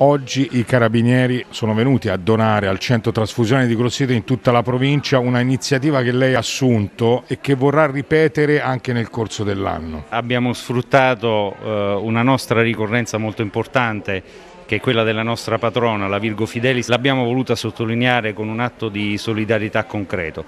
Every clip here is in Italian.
Oggi i carabinieri sono venuti a donare al centro trasfusione di Grosseto in tutta la provincia una iniziativa che lei ha assunto e che vorrà ripetere anche nel corso dell'anno. Abbiamo sfruttato eh, una nostra ricorrenza molto importante che è quella della nostra patrona, la Virgo Fidelis, l'abbiamo voluta sottolineare con un atto di solidarietà concreto.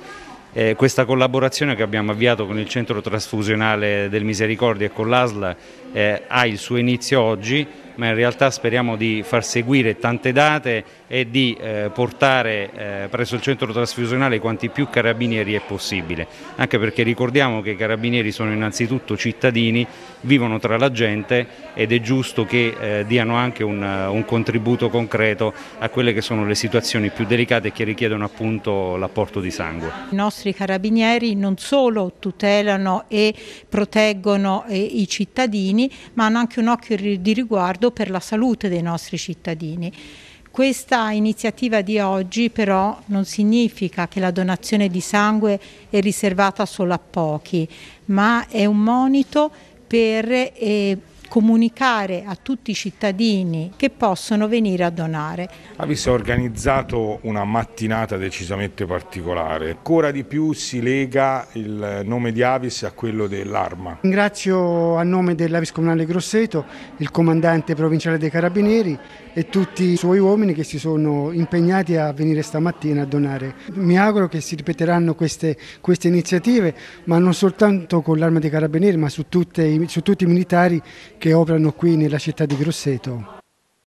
Eh, questa collaborazione che abbiamo avviato con il centro trasfusionale del Misericordia e con l'ASL eh, ha il suo inizio oggi, ma in realtà speriamo di far seguire tante date e di eh, portare eh, presso il centro trasfusionale quanti più carabinieri è possibile, anche perché ricordiamo che i carabinieri sono innanzitutto cittadini, vivono tra la gente ed è giusto che eh, diano anche un, un, contributo concreto a quelle che sono le situazioni più delicate che richiedono appunto l'apporto di sangue. I nostri carabinieri non solo tutelano e proteggono eh, i cittadini, ma hanno anche un occhio di riguardo per la salute dei nostri cittadini. Questa iniziativa di oggi però non significa che la donazione di sangue è riservata solo a pochi, ma è un monito per eh, comunicare a tutti i cittadini che possono venire a donare. Avis ha organizzato una mattinata decisamente particolare, ancora di più si lega il nome di Avis a quello dell'Arma. Ringrazio a nome dell'Avis Comunale Grosseto il comandante provinciale dei Carabinieri e tutti i suoi uomini che si sono impegnati a venire stamattina a donare. Mi auguro che si ripeteranno queste, queste iniziative, ma non soltanto con l'Arma dei Carabinieri, ma su, tutte, su tutti i militari che operano qui nella città di Grosseto.